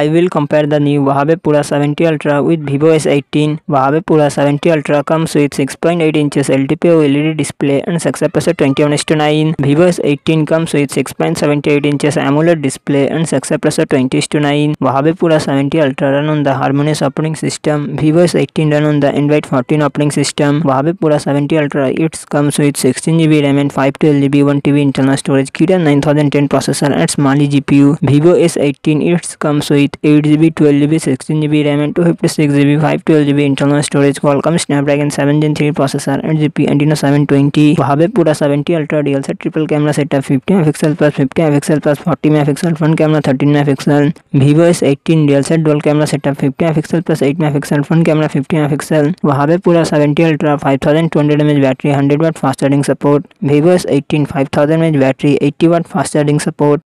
I will compare the new Huawei Pura 70 Ultra with Vivo S18. Huawei Pura 70 Ultra comes with 6.8 inches LTPO LED display and success ratio 21:9. Vivo S18 comes with 6.78 inches AMOLED display and success ratio 20:9. Huawei Pura 70 Ultra run on the Harmonious operating system. Vivo S18 run on the Android 14 operating system. Huawei Pura 70 Ultra it comes with 16GB RAM and 512GB 1TB internal storage, Kirin 9010 processor and Mali GPU. Vivo S18 it comes with with eight G B twelve G B sixteen G B RAM and two fifty six G B five twelve G B internal storage Qualcomm Snapdragon seven gen three processor eight G P antenna seven twenty भावे पूरा seventy ultra DL से triple camera setup fifty mega pixel plus fifty mega pixel plus forty mega pixel front camera thirteen mega pixel Vivo S eighteen DL set डोल camera setup fifty mega pixel plus eight mega pixel front camera fifty mega pixel भावे पूरा seventy ultra five thousand two hundred M battery hundred watt fast charging support Vivo S eighteen five thousand M battery eighty watt fast charging support